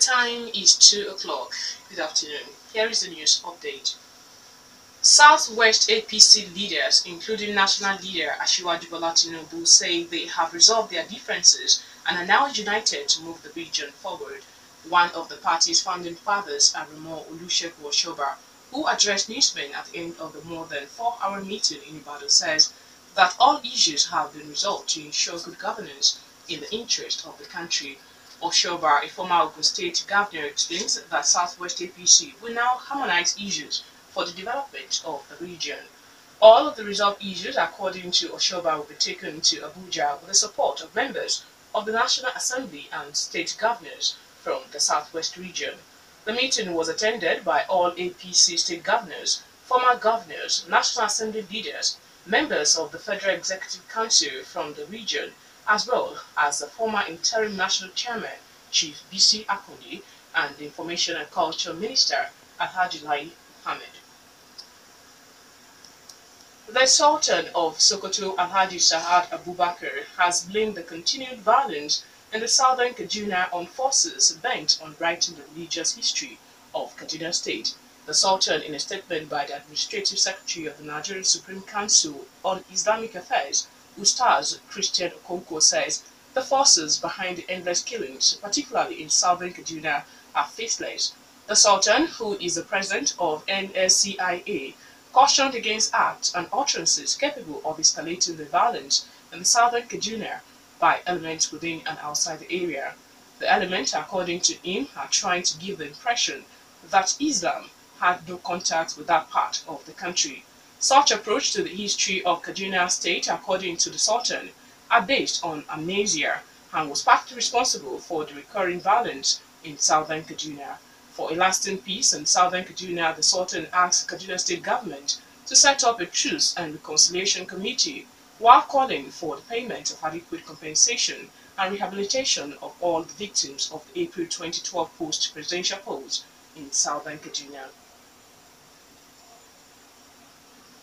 time is 2 o'clock. Good afternoon. Here is the news update. Southwest APC leaders, including national leader Asiwaju Bola Tinubu, say they have resolved their differences and are now united to move the region forward. One of the party's founding fathers, Aremo Olusegun Osoba, who addressed newsmen at the end of the more than four-hour meeting in Ibadan, says that all issues have been resolved to ensure good governance in the interest of the country. Osoba, a former Ogun State governor, explains that Southwest APC will now harmonize issues for the development of the region. All of the resolved issues, according to Osoba, will be taken to Abuja with the support of members of the National Assembly and state governors from the Southwest region. The meeting was attended by all APC state governors, former governors, National Assembly leaders, members of the Federal Executive Council from the region, as well as the former interim national chairman, Chief Bisi Akande, and the Information and Culture Minister, Alhaji Mohammed. The Sultan of Sokoto, Alhaji Sa'ad Abubakar, has blamed the continued violence in the southern Kaduna on forces bent on writing the religious history of Kaduna State. The Sultan, in a statement by the Administrative Secretary of the Nigerian Supreme Council on Islamic Affairs, Ustaz Christian Okonkwo says the forces behind the endless killings, particularly in southern Kaduna, are faceless. The Sultan, who is the president of NSCIA, cautioned against acts and utterances capable of escalating the violence in southern Kaduna by elements within and outside the area. The elements, according to him, are trying to give the impression that Islam had no contact with that part of the country. Such approach to the history of Kaduna State, according to the Sultan, are based on amnesia and was partly responsible for the recurring violence in southern Kaduna. For a lasting peace in southern Kaduna, the Sultan asked the Kaduna State government to set up a truce and reconciliation committee while calling for the payment of adequate compensation and rehabilitation of all the victims of the April 2012 post-presidential polls in southern Kaduna.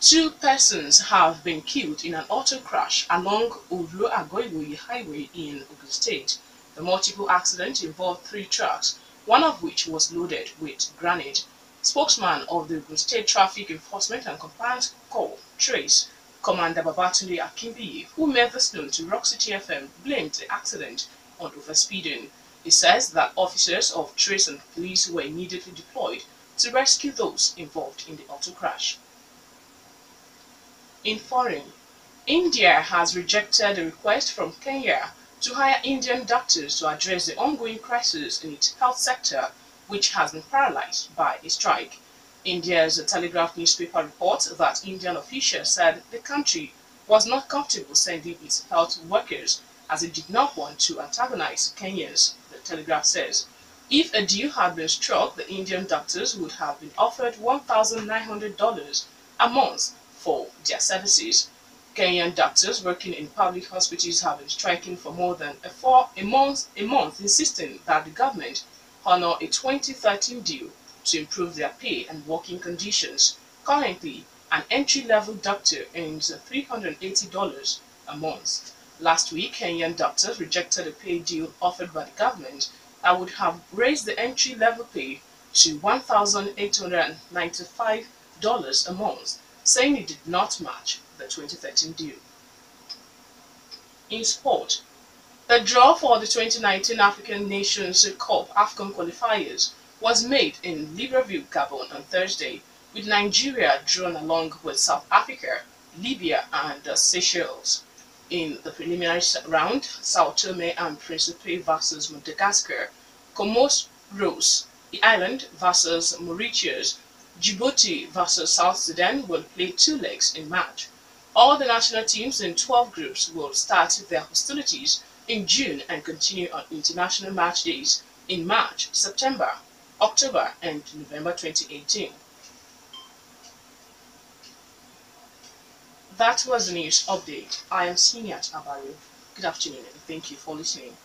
Two persons have been killed in an auto crash along Uru Ago-Iwoye Highway in Ogun State. The multiple accident involved three trucks, one of which was loaded with granite. Spokesman of the Ogun State Traffic Enforcement and Compliance Corps, Trace, Commander Babatunde Akinbiyi, who made this known to Rock City FM, blamed the accident on overspeeding. He says that officers of Trace and police were immediately deployed to rescue those involved in the auto crash. In foreign, India has rejected a request from Kenya to hire Indian doctors to address the ongoing crisis in its health sector, which has been paralyzed by a strike. India's Telegraph newspaper reports that Indian officials said the country was not comfortable sending its health workers as it did not want to antagonize Kenyans, the Telegraph says. If a deal had been struck, the Indian doctors would have been offered $1,900 a month for their services. Kenyan doctors working in public hospitals have been striking for more than a, four, a, month, a month, insisting that the government honor a 2013 deal to improve their pay and working conditions. Currently, an entry-level doctor earns $380 a month. Last week, Kenyan doctors rejected a pay deal offered by the government that would have raised the entry-level pay to $1,895 a month saying it did not match the 2013 deal. In sport, the draw for the 2019 African Nations Cup AFCON qualifiers was made in Libreville, Gabon on Thursday, with Nigeria drawn along with South Africa, Libya and uh, Seychelles. In the preliminary round, Sao Tome and Principe versus Madagascar, Comoros, rose, the island versus Mauritius, Djibouti vs South Sudan will play two legs in March. All the national teams in 12 groups will start their hostilities in June and continue on international match days in March, September, October and November 2018. That was the news update. I am Simiat Abaru. Good afternoon and thank you for listening.